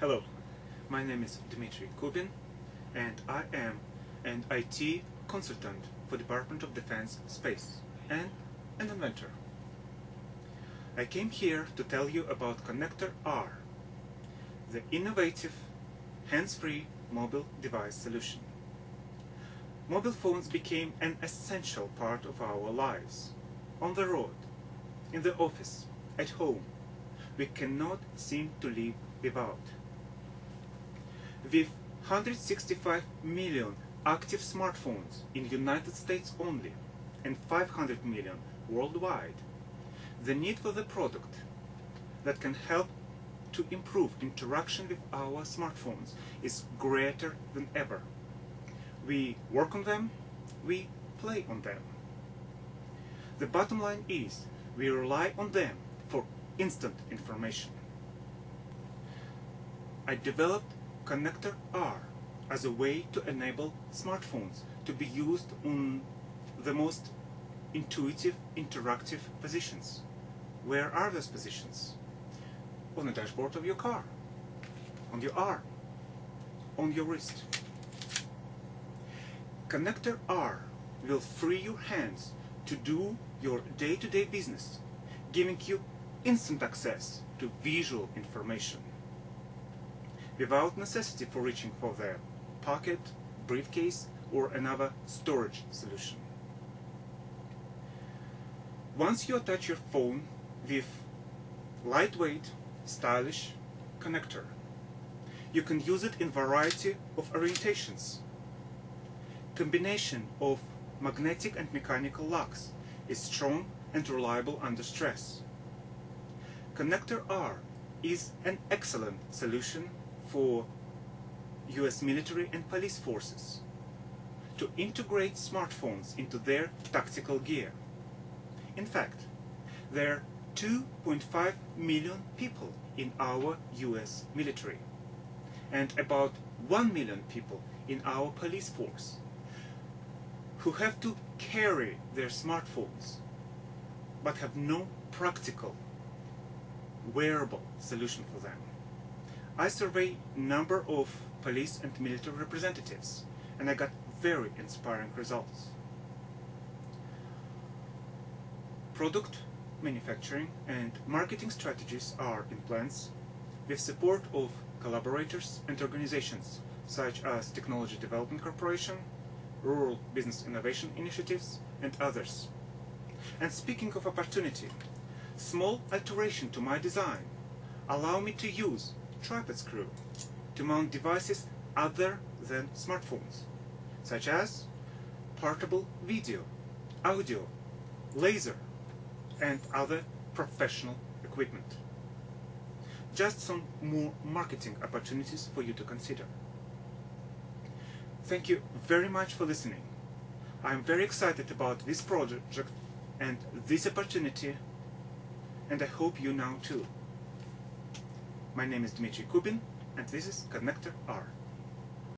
Hello, my name is Dmitry Kubin and I am an IT consultant for Department of Defense Space and an inventor. I came here to tell you about Connector R, the innovative hands-free mobile device solution. Mobile phones became an essential part of our lives. On the road, in the office, at home, we cannot seem to live without. With 165 million active smartphones in United States only and 500 million worldwide, the need for the product that can help to improve interaction with our smartphones is greater than ever. We work on them, we play on them. The bottom line is we rely on them for instant information. I developed Connector R as a way to enable smartphones to be used on the most intuitive, interactive positions. Where are those positions? On the dashboard of your car, on your arm, on your wrist. Connector R will free your hands to do your day-to-day business, giving you instant access to visual information without necessity for reaching for their pocket, briefcase, or another storage solution. Once you attach your phone with lightweight, stylish connector, you can use it in variety of orientations. Combination of magnetic and mechanical locks is strong and reliable under stress. Connector R is an excellent solution for US military and police forces to integrate smartphones into their tactical gear. In fact, there are 2.5 million people in our US military and about 1 million people in our police force who have to carry their smartphones but have no practical wearable solution for them. I surveyed number of police and military representatives and I got very inspiring results. Product manufacturing and marketing strategies are in plans with support of collaborators and organizations such as Technology Development Corporation, Rural Business Innovation Initiatives, and others. And speaking of opportunity, small alteration to my design allow me to use tripod screw to mount devices other than smartphones, such as portable video, audio, laser, and other professional equipment. Just some more marketing opportunities for you to consider. Thank you very much for listening. I'm very excited about this project and this opportunity and I hope you now too. My name is Dmitry Kubin and this is Connector R.